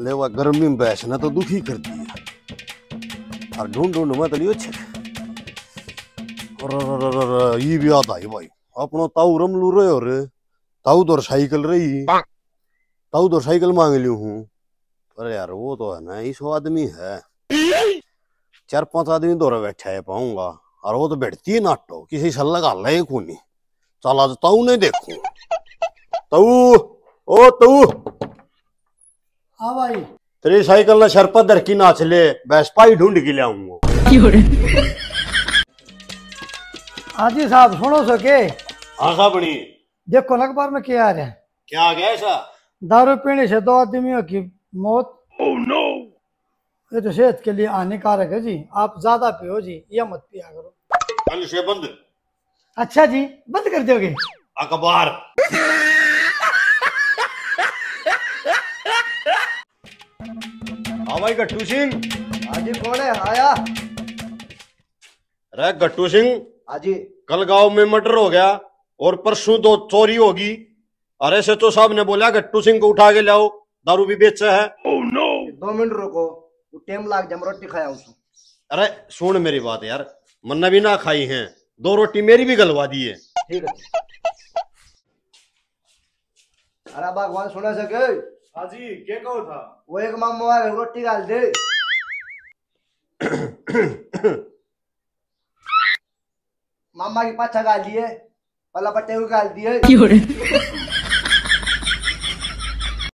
ले वह गर्मी में बैठना तो दुखी कर दिया और ढूंढ ढूंढ मत लियो छे ये भी आता है भाई अपनो ताऊ रमलू रहे और ताऊ तो साइकिल रही ताऊ तो साइकिल मांग लियो हूँ पर यार वो तो है ना इस आदमी है चार पाँच आदमी दौरे बैठा है पाऊँगा और वो तो बैठती है नाटो किसी से लगा ले को नहीं चल आज ताऊ नहीं देखूँ ताऊ ओ ताऊ हाँ भाई। तेरी साइकिल ना सर पर दर की नाच ले ढूंढ के ले आऊँगा हाँ जी साहब सुनो सके हाँ सा बनी। देखो ना अखबार में क्या आ रहा है? क्या आ गया ऐसा? दारू पीने से दो आदमियों की मौत। ये तो सेहत के लिए हानिकारक है जी। आप ज़्यादा पियो जी या मत पिया करो। कल से बंद। अच्छा जी बंद कर दोगे? अखबार। भाई गट्टू सिंह। हाजी कौन है? आया। अरे गट्टू सिंह हाजी कल गाँव में मर्डर हो गया और परसों दो चोरी होगी। अरे सचो साहब ने बोला गट्टू सिंह को उठा के लाओ दारू भी बेचा है। Oh, no. दो मिनट रुको वो टाइम लाग जा मैं रोटी खाया उसको अरे सुन मेरी बात यार मन्ना भी ना खाई है दो रोटी मेरी भी गलवा दी है। ठीक है। अरे भगवान सुना सके। हाजी क्या कहो था? वो एक मामा है रोटी डाल दे। मामा की पाछा गाल दिए पला पट्टे को गाल दिए